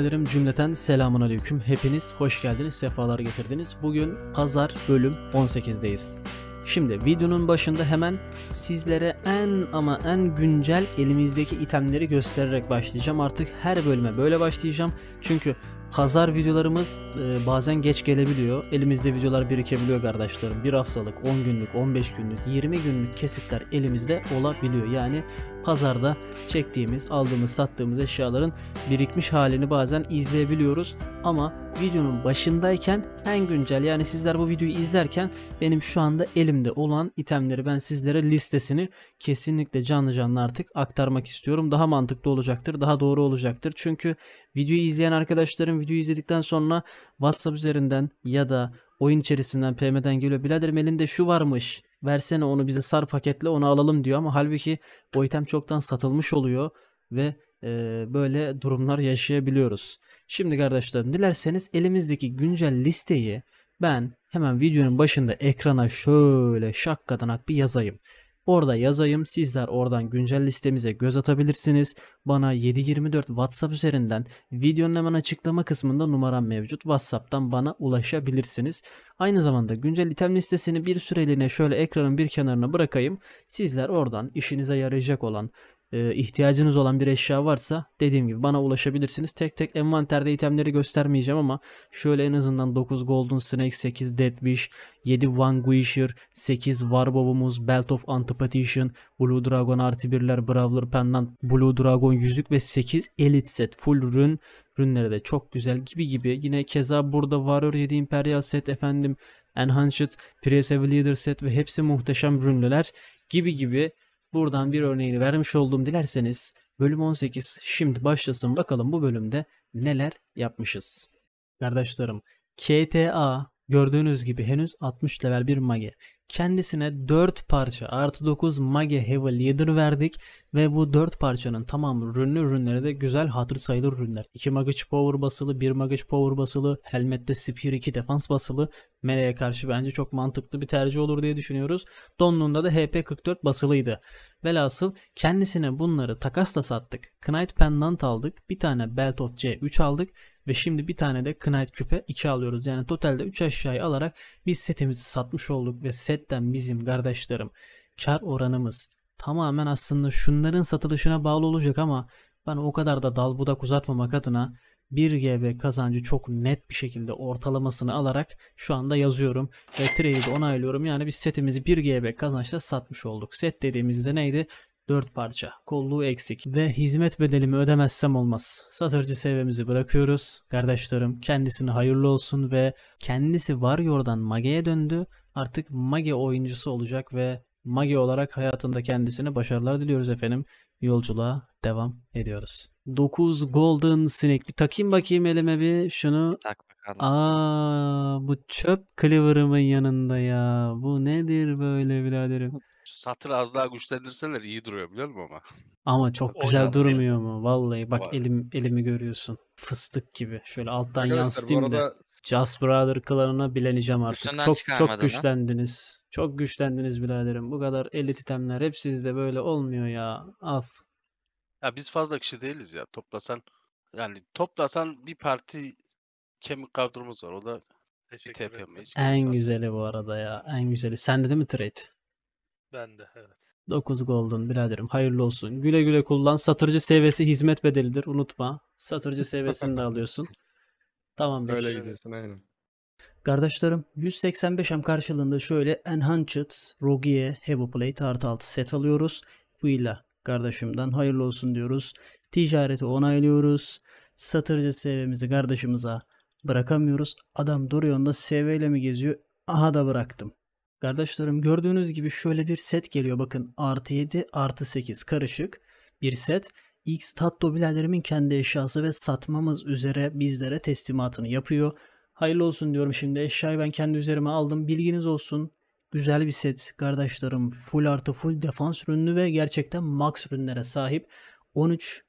biraderim cümleten selamun aleyküm. Hepiniz hoş geldiniz, sefalar getirdiniz. Bugün pazar bölüm 18'deyiz. Şimdi videonun başında hemen sizlere en ama en güncel elimizdeki itemleri göstererek başlayacağım. Artık her bölüme böyle başlayacağım. Çünkü pazar videolarımız e, bazen geç gelebiliyor. Elimizde videolar birikebiliyor kardeşlerim. Bir haftalık, 10 günlük, 15 günlük, 20 günlük kesitler elimizde olabiliyor. Yani pazarda çektiğimiz, aldığımız, sattığımız eşyaların birikmiş halini bazen izleyebiliyoruz. Ama videonun başındayken en güncel yani sizler bu videoyu izlerken benim şu anda elimde olan itemleri ben sizlere listesini kesinlikle canlı canlı artık aktarmak istiyorum. Daha mantıklı olacaktır, daha doğru olacaktır. Çünkü videoyu izleyen arkadaşlarım videoyu izledikten sonra WhatsApp üzerinden ya da oyun içerisinden PM'den geliyor. Biraderim elinde şu varmış. Versene onu bize sar paketle onu alalım diyor ama halbuki o item çoktan satılmış oluyor ve e, böyle durumlar yaşayabiliyoruz. Şimdi kardeşlerim dilerseniz elimizdeki güncel listeyi ben hemen videonun başında ekrana şöyle şakkadanak bir yazayım. Orada yazayım. Sizler oradan güncel listemize göz atabilirsiniz. Bana 724 WhatsApp üzerinden videonun hemen açıklama kısmında numaram mevcut. WhatsApp'tan bana ulaşabilirsiniz. Aynı zamanda güncel item listesini bir süreliğine şöyle ekranın bir kenarına bırakayım. Sizler oradan işinize yarayacak olan e, ihtiyacınız olan bir eşya varsa dediğim gibi bana ulaşabilirsiniz. Tek tek envanterde itemleri göstermeyeceğim ama şöyle en azından 9 Golden Snake, 8 Dead Wish, 7 Vanquisher, 8 Warbob'umuz, Belt of Antipatition, Blue Dragon artı 1'ler, Brawler Pendant, Blue Dragon yüzük ve 8 Elite Set full rün. Rünleri de çok güzel gibi gibi. Yine keza burada Warrior 7 Imperial Set efendim Enhanced, Priest Leader Set ve hepsi muhteşem rünlüler gibi gibi Buradan bir örneğini vermiş oldum dilerseniz bölüm 18 şimdi başlasın bakalım bu bölümde neler yapmışız. Kardeşlerim KTA gördüğünüz gibi henüz 60 level bir mage. Kendisine 4 parça artı 9 mage heavy leader verdik ve bu 4 parçanın tamamı rünlü ürünleri de güzel hatır sayılır ürünler. 2 Magic Power basılı, 1 Magic Power basılı, helmette Spear 2 defans basılı. Meleğe karşı bence çok mantıklı bir tercih olur diye düşünüyoruz. Donluğunda da HP 44 basılıydı. Velhasıl kendisine bunları takasla sattık. Knight Pendant aldık. Bir tane Belt of C3 aldık. Ve şimdi bir tane de Knight Küpe 2 alıyoruz. Yani totalde 3 aşağıya alarak biz setimizi satmış olduk. Ve setten bizim kardeşlerim kar oranımız tamamen aslında şunların satılışına bağlı olacak ama ben o kadar da dal budak uzatmamak adına 1 GB kazancı çok net bir şekilde ortalamasını alarak şu anda yazıyorum ve trade'i onaylıyorum. Yani biz setimizi 1 GB kazançla satmış olduk. Set dediğimizde neydi? 4 parça. Kolluğu eksik. Ve hizmet bedelimi ödemezsem olmaz. Satırcı seviyemizi bırakıyoruz. Kardeşlerim kendisine hayırlı olsun ve kendisi Warrior'dan Mage'ye döndü. Artık Mage oyuncusu olacak ve Mage olarak hayatında kendisine başarılar diliyoruz efendim. Yolculuğa devam ediyoruz. 9 Golden Snake. Bir takayım bakayım elime bir şunu. Tak bakalım. Aa bu çöp cleaver'ımın yanında ya. Bu nedir böyle biraderim? Satır az daha güçlendirseler iyi duruyor biliyor musun ama? Ama çok O güzel yansıyor. durmuyor mu? Vallahi bak Var. elim elimi görüyorsun. Fıstık gibi. Şöyle alttan Arkadaşlar bu yansıtayım da. arada Just Brother klanına bileneceğim artık. Üstünden Çok çıkarmadın çok ha? güçlendiniz. Çok güçlendiniz biraderim. Bu kadar elit itemler hepsi de böyle olmuyor ya. Az. ya biz fazla kişi değiliz ya. Toplasan yani toplasan bir parti kemik kadromuz var. O da bir Teşekkür TP ederim. En güzeli bu arada ya. En güzeli. Sende değil mi trade? Ben de evet. 9 golden biraderim. Hayırlı olsun. Güle güle kullan. Satırcı seviyesi hizmet bedelidir. Unutma. Satırcı seviyesini de alıyorsun. Tamamdır. Öyle gidiyorsun aynen. Kardeşlerim 185M karşılığında şöyle Enhanced Rogue Heavy Plate artı 6 set alıyoruz. Bu ile kardeşimden hayırlı olsun diyoruz. Ticareti onaylıyoruz. Satırcı seviyemizi kardeşimize bırakamıyoruz. Adam Dorion'da seviyeyle mi geziyor? Aha da bıraktım. Kardeşlerim gördüğünüz gibi şöyle bir set geliyor. Bakın artı 7 artı 8 karışık bir set. X Tatto biraderimin kendi eşyası ve satmamız üzere bizlere teslimatını yapıyor. Hayırlı olsun diyorum şimdi. Eşyayı ben kendi üzerime aldım. Bilginiz olsun. Güzel bir set kardeşlerim. Full artı full defans ürünlü ve gerçekten max ürünlere sahip. 13,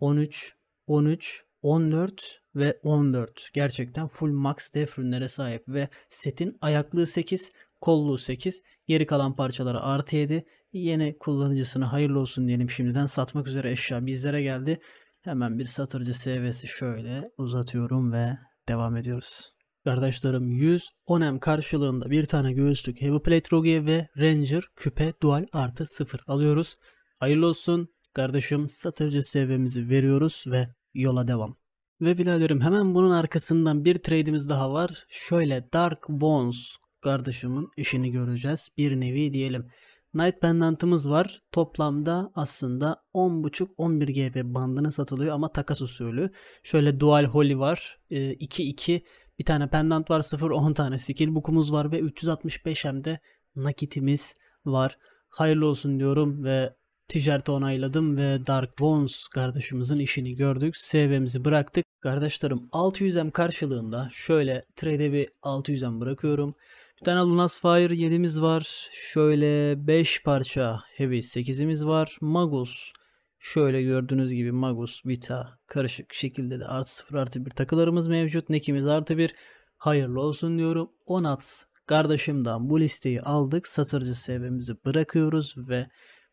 13, 13, 14 ve 14. Gerçekten full max def ürünlere sahip ve setin ayaklığı 8, kolluğu 8. Geri kalan parçaları artı 7. Yeni kullanıcısına hayırlı olsun diyelim şimdiden. Satmak üzere eşya bizlere geldi. Hemen bir satırcı seviyesi şöyle uzatıyorum ve devam ediyoruz. Kardeşlerim 100 onem karşılığında bir tane göğüslük Heavy Plate Rogue ve Ranger küpe dual artı 0 alıyoruz. Hayırlı olsun kardeşim satırcı seviyemizi veriyoruz ve yola devam. Ve biraderim hemen bunun arkasından bir trade'imiz daha var. Şöyle Dark Bones kardeşimin işini göreceğiz. Bir nevi diyelim. Night Pendant'ımız var. Toplamda aslında 10.5-11 GB bandına satılıyor ama takas usulü. Şöyle Dual Holy var. 2-2 bir tane pendant var 0-10 tane skill book'umuz var ve 365 hem de nakitimiz var. Hayırlı olsun diyorum ve ticareti onayladım ve Dark Bones kardeşimizin işini gördük. CV'mizi bıraktık. Kardeşlerim 600M karşılığında şöyle trade'e bir 600M bırakıyorum. Bir tane Lunas Fire 7'miz var. Şöyle 5 parça Heavy 8'imiz var. Magus şöyle gördüğünüz gibi Magus, Vita karışık şekilde de artı 0 artı 1 takılarımız mevcut. Nekimiz artı 1. Hayırlı olsun diyorum. Onats kardeşimden bu listeyi aldık. Satırcı seviyemizi bırakıyoruz ve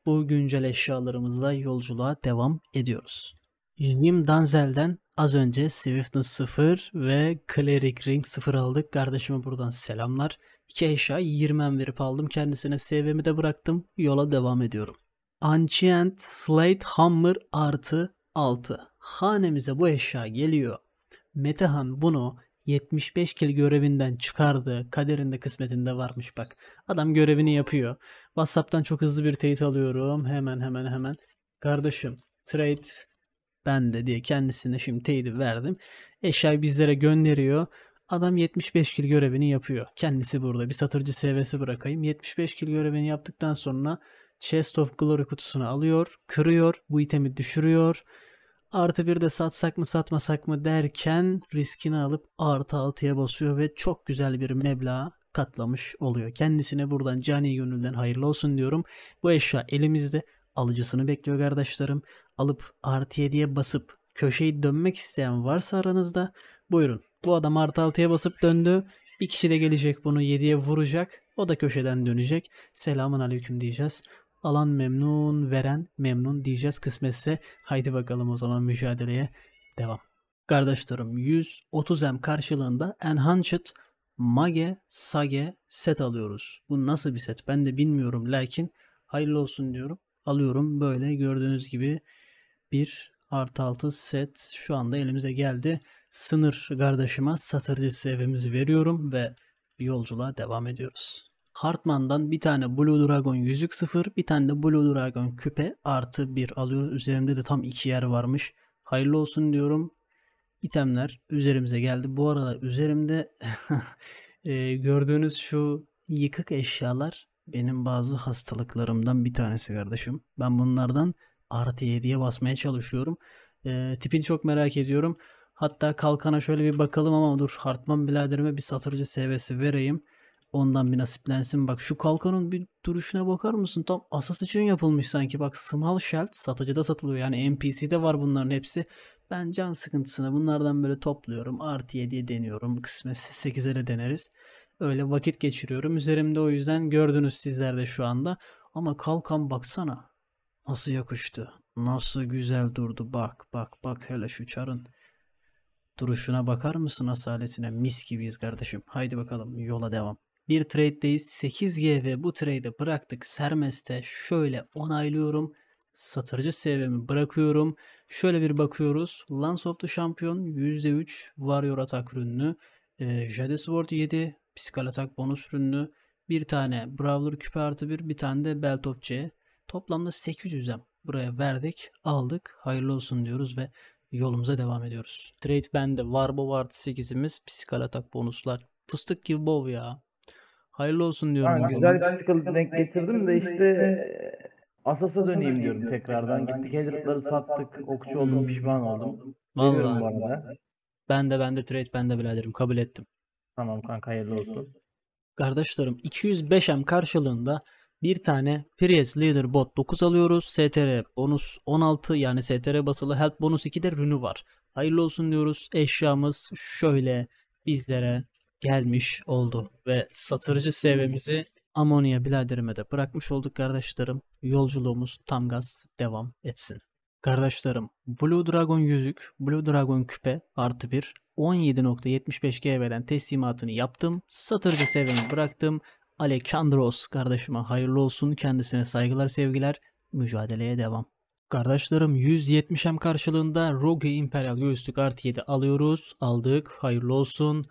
bu güncel eşyalarımızla yolculuğa devam ediyoruz. Jim Danzel'den az önce Swiftness 0 ve Cleric Ring 0 aldık. Kardeşime buradan selamlar. İki eşya 20 verip aldım. Kendisine CV'mi de bıraktım. Yola devam ediyorum. Ancient Slate Hammer artı 6. Hanemize bu eşya geliyor. Metehan bunu 75 kil görevinden çıkardı. Kaderinde kısmetinde varmış bak. Adam görevini yapıyor. WhatsApp'tan çok hızlı bir teyit alıyorum. Hemen hemen hemen. Kardeşim trade bende diye kendisine şimdi teyidi verdim. Eşyayı bizlere gönderiyor. Adam 75 kil görevini yapıyor. Kendisi burada. Bir satırcı seviyesi bırakayım. 75 kil görevini yaptıktan sonra Chest of Glory kutusunu alıyor. Kırıyor. Bu itemi düşürüyor. Artı bir de satsak mı satmasak mı derken riskini alıp artı altıya basıyor ve çok güzel bir meblağ katlamış oluyor. Kendisine buradan cani gönülden hayırlı olsun diyorum. Bu eşya elimizde alıcısını bekliyor kardeşlerim. Alıp artı 7'ye basıp köşeyi dönmek isteyen varsa aranızda buyurun. Bu adam artı 6'ya basıp döndü. Bir kişi de gelecek bunu 7'ye vuracak. O da köşeden dönecek. Selamun aleyküm diyeceğiz. Alan memnun, veren memnun diyeceğiz kısmetse. Haydi bakalım o zaman mücadeleye devam. Kardeşlerim 130M karşılığında Enhanced Mage Sage set alıyoruz. Bu nasıl bir set ben de bilmiyorum lakin hayırlı olsun diyorum. Alıyorum böyle gördüğünüz gibi bir artı altı set şu anda elimize geldi. Sınır kardeşime satırcı sevimizi veriyorum ve yolculuğa devam ediyoruz. Hartman'dan bir tane Blue Dragon yüzük sıfır, bir tane de Blue Dragon küpe artı bir alıyoruz. Üzerimde de tam iki yer varmış. Hayırlı olsun diyorum. İtemler üzerimize geldi. Bu arada üzerimde e, gördüğünüz şu yıkık eşyalar benim bazı hastalıklarımdan bir tanesi kardeşim. Ben bunlardan artı 7'ye basmaya çalışıyorum. E, tipini çok merak ediyorum. Hatta kalkana şöyle bir bakalım ama dur Hartman biraderime bir satırcı seviyesi vereyim. Ondan bir nasiplensin. Bak şu kalkanın bir duruşuna bakar mısın? Tam asas için yapılmış sanki. Bak small shell satıcıda satılıyor. Yani NPC'de var bunların hepsi. Ben can sıkıntısına bunlardan böyle topluyorum. Artı 7'ye deniyorum. Kısmetse 8'e de deneriz. Öyle vakit geçiriyorum. Üzerimde o yüzden gördünüz sizler de şu anda. Ama kalkan baksana. Nasıl yakıştı. Nasıl güzel durdu. Bak bak bak hele şu çarın. Duruşuna bakar mısın asaletine? Mis gibiyiz kardeşim. Haydi bakalım yola devam. Bir trade'deyiz. 8G ve bu trade'i bıraktık. Sermes'te şöyle onaylıyorum. Satırcı seviyemi bırakıyorum. Şöyle bir bakıyoruz. Lance of the Champion %3 Warrior atak ürünü. E, Jade Sword 7 Psikal atak bonus ürünü. Bir tane Brawler küpe artı bir. Bir tane de Belt of C. Toplamda 800'em buraya verdik. Aldık. Hayırlı olsun diyoruz ve yolumuza devam ediyoruz. Trade bende. Warbow artı 8'imiz. Psikal atak bonuslar. Fıstık gibi bov ya. Hayırlı olsun diyorum. Aynen, güzel physical denk getirdim de işte Asas'a döneyim diyorum tekrardan. Gittik Hedrit'ları sattık. Okçu oldum pişman oldum. Veriyorum bu Vallahi arada. ben de ben de trade ben de biraderim kabul ettim. Tamam kanka hayırlı olsun. Kardeşlerim 205M karşılığında bir tane Prius Leader Bot 9 alıyoruz. STR bonus 16 yani STR basılı help bonus 2 de rünü var. Hayırlı olsun diyoruz. Eşyamız şöyle bizlere gelmiş oldu. Ve satırcı seviyemizi Amonia biraderime de bırakmış olduk kardeşlerim. Yolculuğumuz tam gaz devam etsin. Kardeşlerim Blue Dragon yüzük, Blue Dragon küpe artı 1 17.75 GB'den teslimatını yaptım. Satırcı sevimi bıraktım. Alekandros kardeşime hayırlı olsun. Kendisine saygılar sevgiler. Mücadeleye devam. Kardeşlerim 170M karşılığında Rogue Imperial göğüslük artı 7 alıyoruz. Aldık. Hayırlı olsun.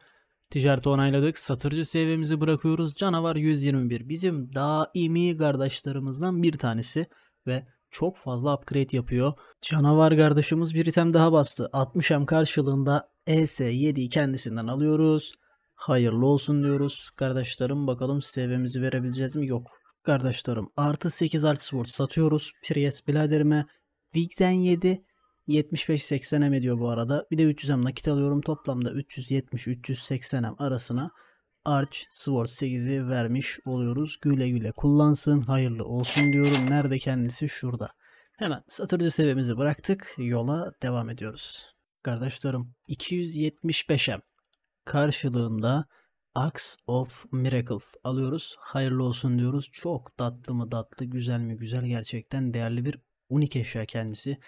Ticareti onayladık. Satırcı seviyemizi bırakıyoruz. Canavar 121 bizim daimi kardeşlerimizden bir tanesi ve çok fazla upgrade yapıyor. Canavar kardeşimiz bir item daha bastı. 60M karşılığında ES7'yi kendisinden alıyoruz. Hayırlı olsun diyoruz. Kardeşlerim bakalım seviyemizi verebileceğiz mi? Yok. Kardeşlerim artı 8 alt sword satıyoruz. Prius biraderime. Vixen 7 75-80 ediyor bu arada. Bir de 300M nakit alıyorum. Toplamda 370-380M arasına Arch Sword 8'i vermiş oluyoruz. Güle güle kullansın. Hayırlı olsun diyorum. Nerede kendisi? Şurada. Hemen satırcı seviyemizi bıraktık. Yola devam ediyoruz. Kardeşlerim 275M karşılığında Axe of Miracle alıyoruz. Hayırlı olsun diyoruz. Çok tatlı mı tatlı, güzel mi güzel gerçekten değerli bir unik eşya kendisi.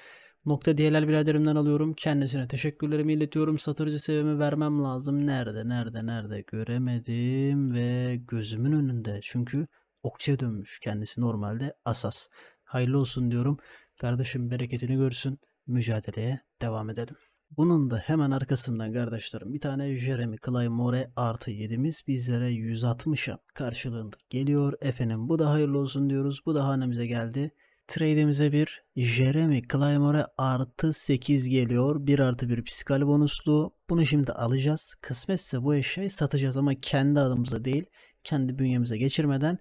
Nokta DLL biraderimden alıyorum. Kendisine teşekkürlerimi iletiyorum. Satırcı sevimi vermem lazım. Nerede, nerede, nerede göremedim ve gözümün önünde. Çünkü okçuya dönmüş. Kendisi normalde asas. Hayırlı olsun diyorum. Kardeşim bereketini görsün. Mücadeleye devam edelim. Bunun da hemen arkasından kardeşlerim bir tane Jeremy Claymore artı 7'miz bizlere 160'a karşılığında geliyor. Efendim bu da hayırlı olsun diyoruz. Bu da hanemize geldi. Trade'imize bir Jeremy Claymore artı 8 geliyor. 1 artı 1 psikal bonuslu. Bunu şimdi alacağız. Kısmetse bu eşyayı satacağız ama kendi adımıza değil. Kendi bünyemize geçirmeden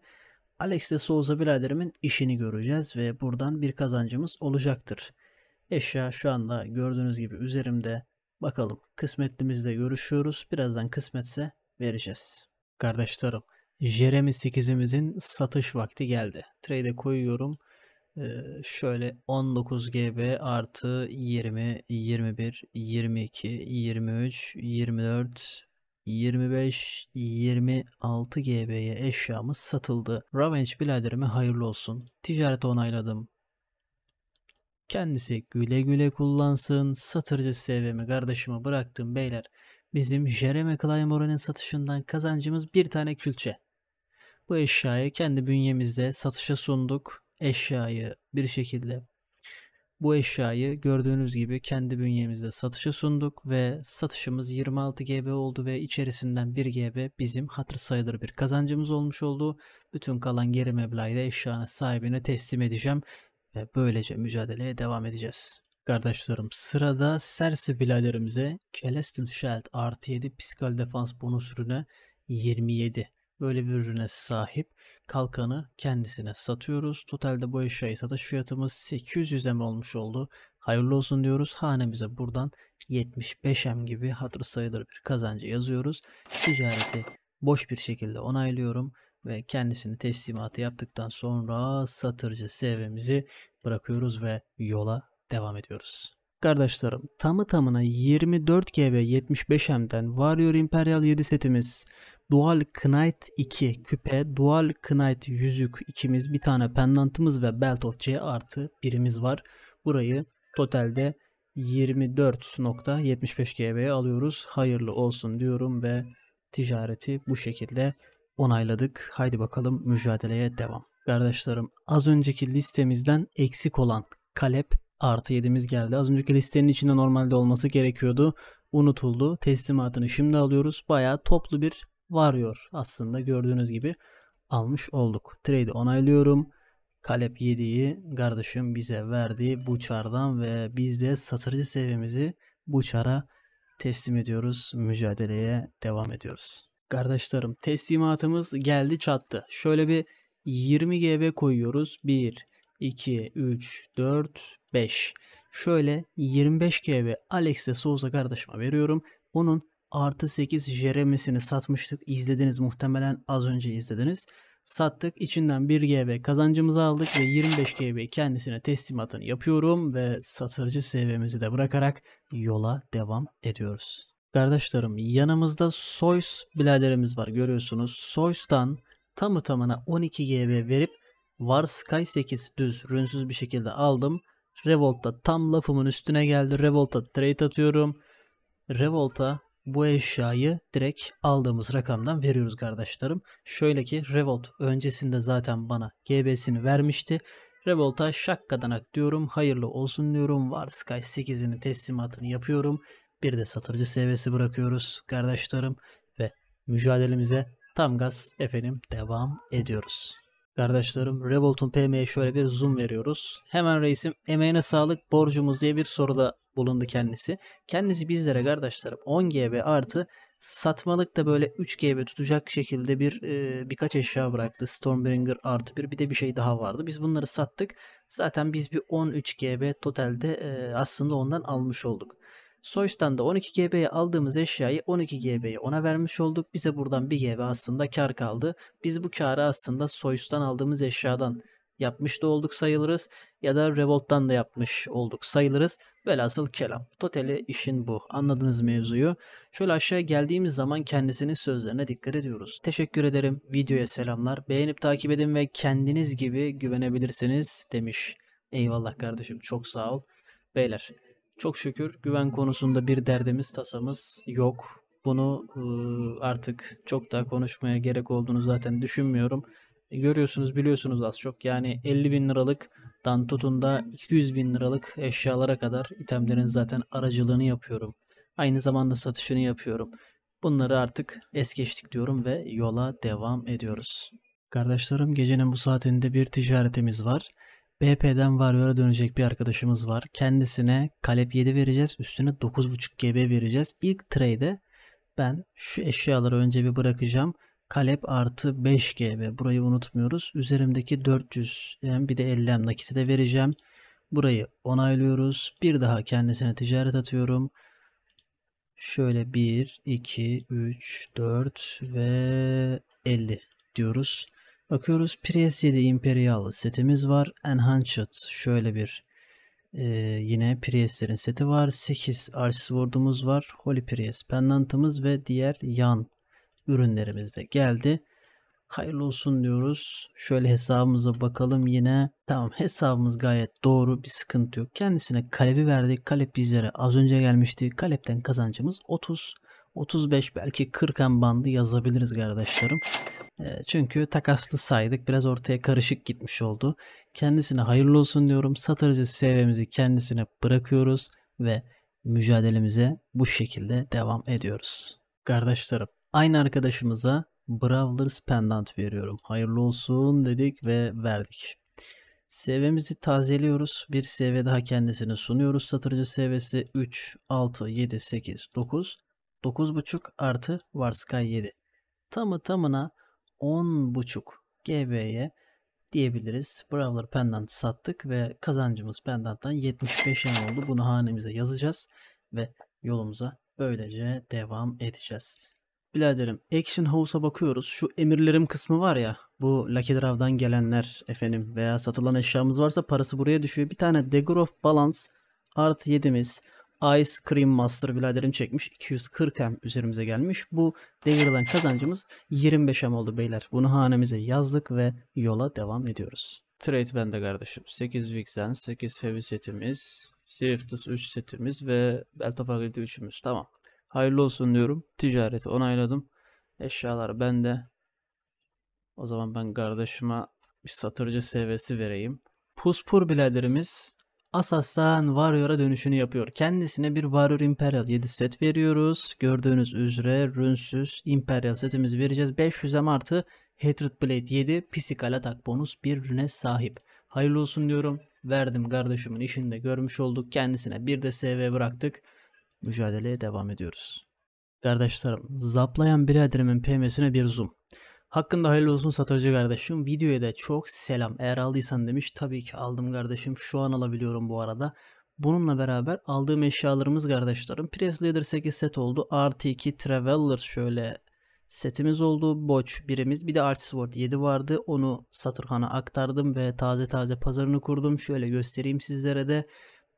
Alex de Souza biraderimin işini göreceğiz ve buradan bir kazancımız olacaktır. Eşya şu anda gördüğünüz gibi üzerimde. Bakalım kısmetlimizle görüşüyoruz. Birazdan kısmetse vereceğiz. Kardeşlerim Jeremy 8'imizin satış vakti geldi. Trade'e koyuyorum. Şöyle 19 GB artı 20, 21, 22, 23, 24, 25, 26 GB'ye eşyamız satıldı. Revenge biraderime hayırlı olsun. Ticareti onayladım. Kendisi güle güle kullansın. Satırcı sevimi kardeşime bıraktım beyler. Bizim Jeremy Claymore'nin satışından kazancımız bir tane külçe. Bu eşyayı kendi bünyemizde satışa sunduk. Eşyayı bir şekilde bu eşyayı gördüğünüz gibi kendi bünyemizde satışa sunduk ve satışımız 26 GB oldu ve içerisinden 1 GB bizim hatır sayılır bir kazancımız olmuş oldu. Bütün kalan geri meblağı da eşyanın sahibine teslim edeceğim ve böylece mücadeleye devam edeceğiz. Kardeşlerim sırada Cersei biraderimize Celestin Shield artı 7 psikal defans bonus ürüne 27 böyle bir ürüne sahip kalkanı kendisine satıyoruz. Totalde bu eşyayı satış fiyatımız 800 M olmuş oldu. Hayırlı olsun diyoruz. Hanemize buradan 75M gibi hatır sayılır bir kazancı yazıyoruz. Ticareti boş bir şekilde onaylıyorum ve kendisini teslimatı yaptıktan sonra satırcı seviyemizi bırakıyoruz ve yola devam ediyoruz. Kardeşlerim tamı tamına 24 GB 75M'den Warrior Imperial 7 setimiz Dual Knight 2 küpe, Dual Knight yüzük ikimiz, bir tane pendantımız ve Belt of C artı birimiz var. Burayı totalde 24.75 GB'ye alıyoruz. Hayırlı olsun diyorum ve ticareti bu şekilde onayladık. Haydi bakalım mücadeleye devam. Kardeşlerim az önceki listemizden eksik olan Kalep artı 7'miz geldi. Az önceki listenin içinde normalde olması gerekiyordu. Unutuldu. Teslimatını şimdi alıyoruz. Bayağı toplu bir varıyor aslında gördüğünüz gibi almış olduk. Trade'i onaylıyorum. Kalep 7'yi kardeşim bize verdi bu çardan ve biz de satırcı seviyemizi bu çara teslim ediyoruz. Mücadeleye devam ediyoruz. Kardeşlerim teslimatımız geldi çattı. Şöyle bir 20 GB koyuyoruz. 1, 2, 3, 4, 5. Şöyle 25 GB Alex'e Souza kardeşime veriyorum. Onun artı 8 Jeremy'sini satmıştık. İzlediniz muhtemelen az önce izlediniz. Sattık. içinden 1 GB kazancımızı aldık ve 25 GB kendisine teslimatını yapıyorum ve satırcı seviyemizi de bırakarak yola devam ediyoruz. Kardeşlerim yanımızda Soys biraderimiz var görüyorsunuz. Soys'tan tamı tamına 12 GB verip War Sky 8 düz rünsüz bir şekilde aldım. Revolt'ta tam lafımın üstüne geldi. Revolt'a trade atıyorum. Revolt'a bu eşyayı direkt aldığımız rakamdan veriyoruz kardeşlerim. Şöyle ki Revolt öncesinde zaten bana GB'sini vermişti. Revolt'a şakkadanak diyorum. Hayırlı olsun diyorum. Var Sky 8'inin teslimatını yapıyorum. Bir de satırcı seviyesi bırakıyoruz kardeşlerim. Ve mücadelemize tam gaz efendim devam ediyoruz. Kardeşlerim Revolt'un PM'ye şöyle bir zoom veriyoruz. Hemen reisim emeğine sağlık borcumuz diye bir soruda bulundu kendisi. Kendisi bizlere kardeşlerim 10 GB artı satmalık da böyle 3 GB tutacak şekilde bir e, birkaç eşya bıraktı. Stormbringer artı bir bir de bir şey daha vardı. Biz bunları sattık. Zaten biz bir 13 GB totalde e, aslında ondan almış olduk. Soys'tan da 12 GB'ye aldığımız eşyayı 12 GB'ye ona vermiş olduk. Bize buradan 1 GB aslında kar kaldı. Biz bu karı aslında Soys'tan aldığımız eşyadan yapmış da olduk sayılırız. Ya da Revolt'tan da yapmış olduk sayılırız. Velhasıl kelam. Totali işin bu. Anladınız mevzuyu. Şöyle aşağıya geldiğimiz zaman kendisinin sözlerine dikkat ediyoruz. Teşekkür ederim. Videoya selamlar. Beğenip takip edin ve kendiniz gibi güvenebilirsiniz demiş. Eyvallah kardeşim. Çok sağ ol. Beyler çok şükür güven konusunda bir derdimiz tasamız yok. Bunu artık çok daha konuşmaya gerek olduğunu zaten düşünmüyorum. E, görüyorsunuz biliyorsunuz az çok yani 50 bin liralık dan tutun da 200 bin liralık eşyalara kadar itemlerin zaten aracılığını yapıyorum. Aynı zamanda satışını yapıyorum. Bunları artık es geçtik diyorum ve yola devam ediyoruz. Kardeşlerim gecenin bu saatinde bir ticaretimiz var. BP'den Warrior'a dönecek bir arkadaşımız var. Kendisine Kalep 7 vereceğiz. Üstüne 9.5 GB vereceğiz. İlk trade'e ben şu eşyaları önce bir bırakacağım. Kalep artı 5 GB. Burayı unutmuyoruz. Üzerimdeki 400 yani bir de 50 nakiti de vereceğim. Burayı onaylıyoruz. Bir daha kendisine ticaret atıyorum. Şöyle 1, 2, 3, 4 ve 50 diyoruz. Bakıyoruz Prius 7 Imperial setimiz var. Enhanced şöyle bir e, yine Prius'lerin seti var. 8 Archsword'umuz var. Holy Prius pendantımız ve diğer yan ürünlerimiz de geldi. Hayırlı olsun diyoruz. Şöyle hesabımıza bakalım yine. Tamam hesabımız gayet doğru bir sıkıntı yok. Kendisine kalebi verdik. Kalep bizlere az önce gelmişti. Kalepten kazancımız 30, 35 belki 40 bandı yazabiliriz kardeşlerim. Çünkü takaslı saydık. Biraz ortaya karışık gitmiş oldu. Kendisine hayırlı olsun diyorum. Satırcı seviyemizi kendisine bırakıyoruz ve mücadelemize bu şekilde devam ediyoruz. Kardeşlerim aynı arkadaşımıza Brawlers Pendant veriyorum. Hayırlı olsun dedik ve verdik. Seviyemizi tazeliyoruz. Bir seviye daha kendisine sunuyoruz. Satırcı seviyesi 3, 6, 7, 8, 9. 9.5 artı Varsky 7. Tamı tamına 10.5 GB'ye diyebiliriz. Brawler Pendant sattık ve kazancımız Pendant'tan 75 yen oldu. Bunu hanemize yazacağız ve yolumuza böylece devam edeceğiz. Biladerim Action House'a bakıyoruz. Şu emirlerim kısmı var ya bu Lucky Draw'dan gelenler efendim veya satılan eşyamız varsa parası buraya düşüyor. Bir tane Dagger of Balance artı 7'miz Ice Cream Master biraderim çekmiş. 240M üzerimize gelmiş. Bu devirden kazancımız 25M oldu beyler. Bunu hanemize yazdık ve yola devam ediyoruz. Trade bende kardeşim. 8 Vixen, 8 Heavy setimiz, Swiftness 3 setimiz ve Belt of Agility 3'ümüz. Tamam. Hayırlı olsun diyorum. Ticareti onayladım. Eşyalar bende. O zaman ben kardeşime bir satırcı seviyesi vereyim. Puspur biladerimiz Asas'tan Warrior'a dönüşünü yapıyor. Kendisine bir Warrior Imperial 7 set veriyoruz. Gördüğünüz üzere rünsüz Imperial setimizi vereceğiz. 500 M artı Hatred Blade 7 physical atak bonus bir rüne sahip. Hayırlı olsun diyorum. Verdim kardeşimin işini de görmüş olduk. Kendisine bir de SV bıraktık. Mücadeleye devam ediyoruz. Kardeşlerim zaplayan biraderimin PM'sine bir zoom. Hakkında hayırlı olsun satıcı kardeşim. Videoya da çok selam. Eğer aldıysan demiş. Tabii ki aldım kardeşim. Şu an alabiliyorum bu arada. Bununla beraber aldığım eşyalarımız kardeşlerim. Press Leader 8 set oldu. Artı 2 Traveler şöyle setimiz oldu. Boç birimiz. Bir de Arch Sword 7 vardı. Onu Satırhan'a aktardım ve taze taze pazarını kurdum. Şöyle göstereyim sizlere de.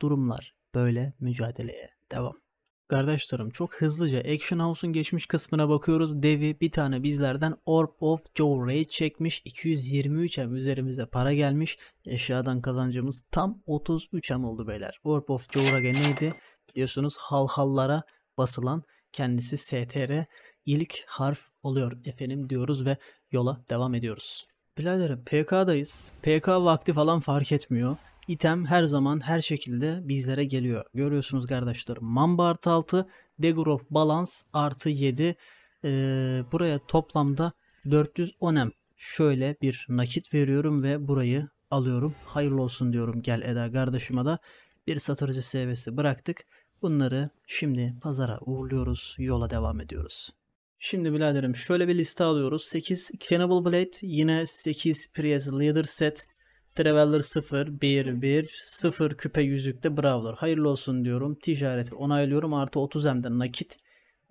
Durumlar böyle mücadeleye devam. Kardeşlerim çok hızlıca Action House'un geçmiş kısmına bakıyoruz. Devi bir tane bizlerden Orb of Joe Raid çekmiş. 223 em üzerimize para gelmiş. Eşyadan kazancımız tam 33 em oldu beyler. Orb of Joe neydi? Biliyorsunuz halhallara basılan kendisi STR ilk harf oluyor efendim diyoruz ve yola devam ediyoruz. Biraderim PK'dayız. PK vakti falan fark etmiyor. İtem her zaman her şekilde bizlere geliyor. Görüyorsunuz kardeşlerim. Mamba artı 6, Dagger of Balance artı 7. Ee, buraya toplamda 410 em şöyle bir nakit veriyorum ve burayı alıyorum. Hayırlı olsun diyorum gel Eda kardeşime de. Bir satırcı seviyesi bıraktık. Bunları şimdi pazara uğurluyoruz. Yola devam ediyoruz. Şimdi biraderim şöyle bir liste alıyoruz. 8 Cannibal Blade, yine 8 Prius Leader Set, Traveler 0, 1, 1, 0 küpe yüzükte Brawler. Hayırlı olsun diyorum. Ticareti onaylıyorum. Artı 30 M'den nakit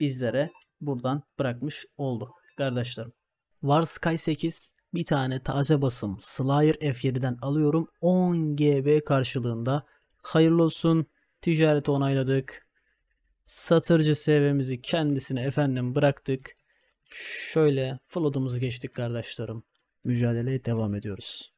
bizlere buradan bırakmış oldu. Kardeşlerim. War Sky 8 bir tane taze basım Slayer F7'den alıyorum. 10 GB karşılığında. Hayırlı olsun. Ticareti onayladık. Satırcı seviyemizi kendisine efendim bıraktık. Şöyle flood'umuzu geçtik kardeşlerim. Mücadeleye devam ediyoruz.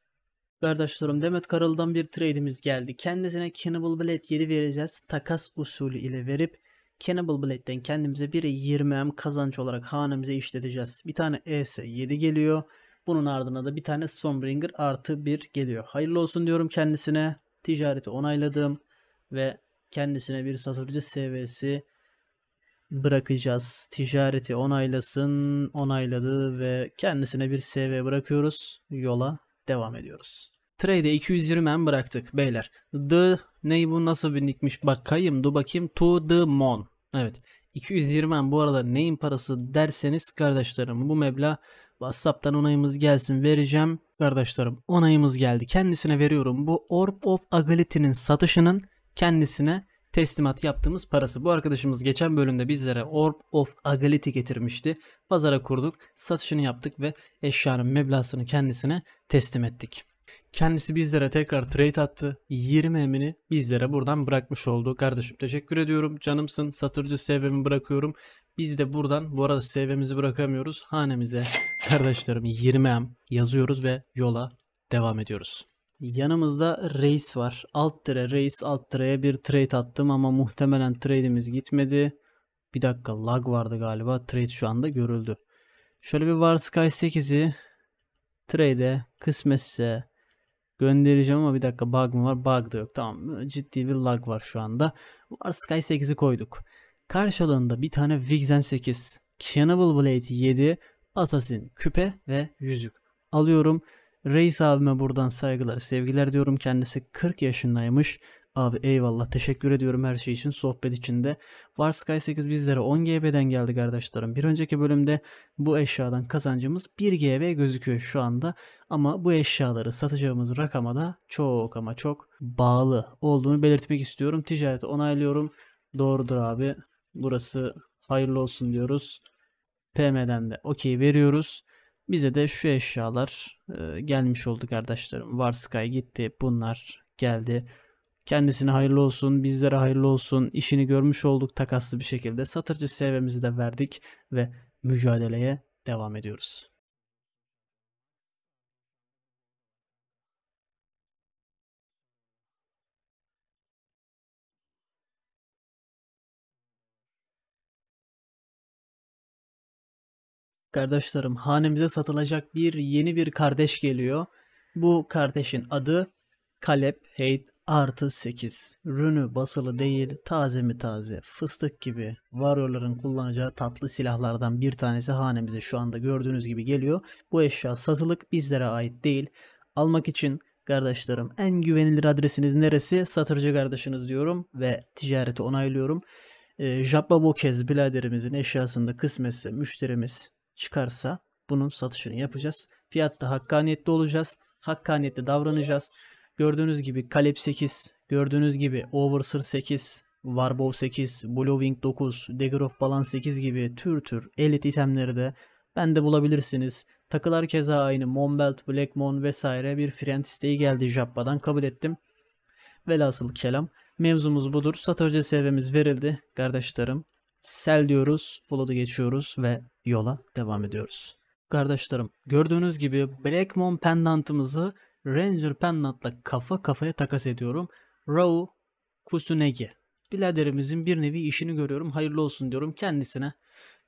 Kardeşlerim Demet Karal'dan bir trade'imiz geldi. Kendisine Cannibal Blade 7 vereceğiz. Takas usulü ile verip Cannibal Blade'den kendimize bir 20M kazanç olarak hanemize işleteceğiz. Bir tane ES 7 geliyor. Bunun ardına da bir tane Stormbringer artı 1 geliyor. Hayırlı olsun diyorum kendisine. Ticareti onayladım ve kendisine bir satırcı seviyesi bırakacağız. Ticareti onaylasın. Onayladı ve kendisine bir CV bırakıyoruz. Yola devam ediyoruz. Trade'e 220 en bıraktık beyler. The ney bu nasıl bir nickmiş bakayım dur bakayım to the mon. Evet 220 en bu arada neyin parası derseniz kardeşlerim bu meblağ WhatsApp'tan onayımız gelsin vereceğim. Kardeşlerim onayımız geldi. Kendisine veriyorum. Bu Orb of Agility'nin satışının kendisine teslimat yaptığımız parası. Bu arkadaşımız geçen bölümde bizlere Orb of Agility getirmişti. Pazara kurduk, satışını yaptık ve eşyanın meblağını kendisine teslim ettik. Kendisi bizlere tekrar trade attı. 20 emini bizlere buradan bırakmış oldu. Kardeşim teşekkür ediyorum. Canımsın. Satırcı sevimi bırakıyorum. Biz de buradan bu arada sevimizi bırakamıyoruz. Hanemize kardeşlerim 20 em yazıyoruz ve yola devam ediyoruz. Yanımızda reis var. Alt tire reis alt tireye bir trade attım ama muhtemelen trade'imiz gitmedi. Bir dakika lag vardı galiba. Trade şu anda görüldü. Şöyle bir War Sky 8'i trade'e kısmetse göndereceğim ama bir dakika bug mı var? Bug da yok. Tamam ciddi bir lag var şu anda. War Sky 8'i koyduk. Karşılığında bir tane Vixen 8, Cannibal Blade 7, Assassin küpe ve yüzük alıyorum. Reis abime buradan saygılar, sevgiler diyorum. Kendisi 40 yaşındaymış. Abi eyvallah teşekkür ediyorum her şey için sohbet içinde. War Sky 8 bizlere 10 GB'den geldi kardeşlerim. Bir önceki bölümde bu eşyadan kazancımız 1 GB gözüküyor şu anda. Ama bu eşyaları satacağımız rakama da çok ama çok bağlı olduğunu belirtmek istiyorum. Ticareti onaylıyorum. Doğrudur abi. Burası hayırlı olsun diyoruz. PM'den de okey veriyoruz. Bize de şu eşyalar gelmiş oldu kardeşlerim. War Sky gitti. Bunlar geldi. Kendisine hayırlı olsun, bizlere hayırlı olsun. İşini görmüş olduk takaslı bir şekilde. Satırcı sevemizi de verdik ve mücadeleye devam ediyoruz. Kardeşlerim hanemize satılacak bir yeni bir kardeş geliyor. Bu kardeşin adı Kalep Hate artı 8. Rünü basılı değil taze mi taze fıstık gibi varyorların kullanacağı tatlı silahlardan bir tanesi hanemize şu anda gördüğünüz gibi geliyor. Bu eşya satılık bizlere ait değil. Almak için kardeşlerim en güvenilir adresiniz neresi? Satırcı kardeşiniz diyorum ve ticareti onaylıyorum. E, Jabba Bokez biraderimizin eşyasında kısmetse müşterimiz çıkarsa bunun satışını yapacağız. Fiyatta hakkaniyetli olacağız. Hakkaniyetli davranacağız. Gördüğünüz gibi Kalep 8, gördüğünüz gibi Overseer 8, Warbow 8, Bluewing 9, Dagger of Balance 8 gibi tür tür elit itemleri de bende bulabilirsiniz. Takılar keza aynı Monbelt, Blackmon vesaire bir friend isteği geldi Jabba'dan kabul ettim. Velhasıl kelam Mevzumuz budur. Satırcı seviyemiz verildi kardeşlerim. Sel diyoruz, Flood'u geçiyoruz ve yola devam ediyoruz. Kardeşlerim gördüğünüz gibi Blackmon pendantımızı Ranger pendantla kafa kafaya takas ediyorum. Rao Kusunegi. Biladerimizin bir nevi işini görüyorum. Hayırlı olsun diyorum kendisine.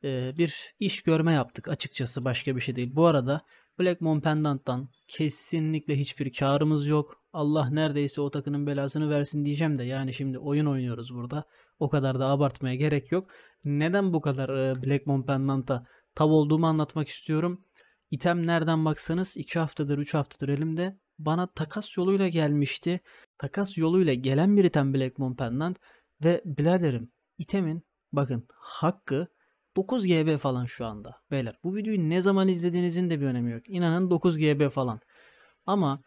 Ee, bir iş görme yaptık açıkçası başka bir şey değil. Bu arada Blackmon Pendant'tan kesinlikle hiçbir karımız yok. Allah neredeyse o takının belasını versin diyeceğim de yani şimdi oyun oynuyoruz burada. O kadar da abartmaya gerek yok. Neden bu kadar e, Blackmon Pendant'a tav olduğumu anlatmak istiyorum. İtem nereden baksanız 2 haftadır 3 haftadır elimde. Bana takas yoluyla gelmişti. Takas yoluyla gelen bir item Blackmon Pendant ve biraderim itemin bakın hakkı 9 GB falan şu anda. Beyler bu videoyu ne zaman izlediğinizin de bir önemi yok. İnanın 9 GB falan. Ama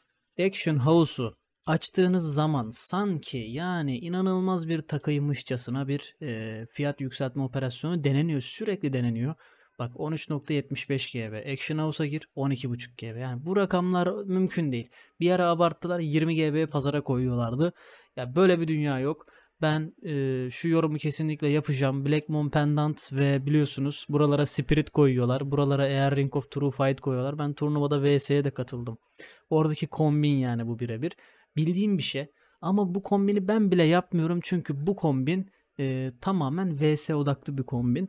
Action House'u açtığınız zaman sanki yani inanılmaz bir takıymışçasına bir e, fiyat yükseltme operasyonu deneniyor. Sürekli deneniyor. Bak 13.75 GB. Action House'a gir 12.5 GB. Yani bu rakamlar mümkün değil. Bir ara abarttılar 20 GB pazara koyuyorlardı. Ya böyle bir dünya yok. Ben e, şu yorumu kesinlikle yapacağım. Blackmon Pendant ve biliyorsunuz buralara Spirit koyuyorlar. Buralara eğer Ring of True Fight koyuyorlar. Ben turnuvada VS'ye de katıldım. Oradaki kombin yani bu birebir. Bildiğim bir şey. Ama bu kombini ben bile yapmıyorum. Çünkü bu kombin e, tamamen VS odaklı bir kombin.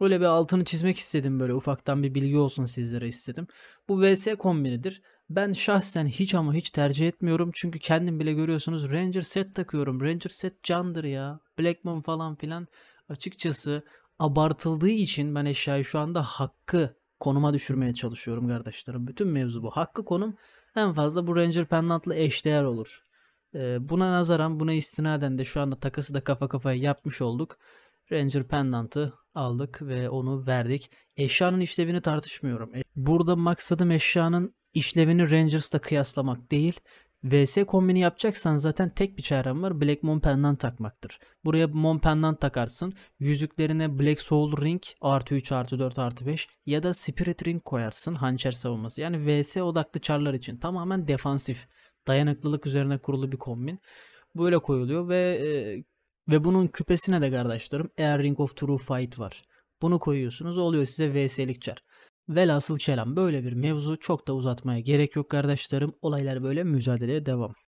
Öyle bir altını çizmek istedim böyle ufaktan bir bilgi olsun sizlere istedim. Bu VS kombinidir. Ben şahsen hiç ama hiç tercih etmiyorum. Çünkü kendim bile görüyorsunuz Ranger set takıyorum. Ranger set candır ya. Blackmon falan filan. Açıkçası abartıldığı için ben eşyayı şu anda hakkı konuma düşürmeye çalışıyorum kardeşlerim. Bütün mevzu bu. Hakkı konum en fazla bu Ranger pendantla eşdeğer olur. Buna nazaran buna istinaden de şu anda takası da kafa kafaya yapmış olduk. Ranger pendantı aldık ve onu verdik. Eşyanın işlevini tartışmıyorum. E, Burada maksadım eşyanın işlevini Rangers'la kıyaslamak değil. VS kombini yapacaksan zaten tek bir çarem var. Black Mon Pendant takmaktır. Buraya Mon Pendant takarsın. Yüzüklerine Black Soul Ring artı 3 artı 4 artı 5 ya da Spirit Ring koyarsın. Hançer savunması. Yani VS odaklı çarlar için tamamen defansif. Dayanıklılık üzerine kurulu bir kombin. Böyle koyuluyor ve e, ve bunun küpesine de kardeşlerim eğer Ring of True Fight var. Bunu koyuyorsunuz oluyor size VS'lik çar. Velhasıl kelam böyle bir mevzu çok da uzatmaya gerek yok kardeşlerim. Olaylar böyle mücadeleye devam.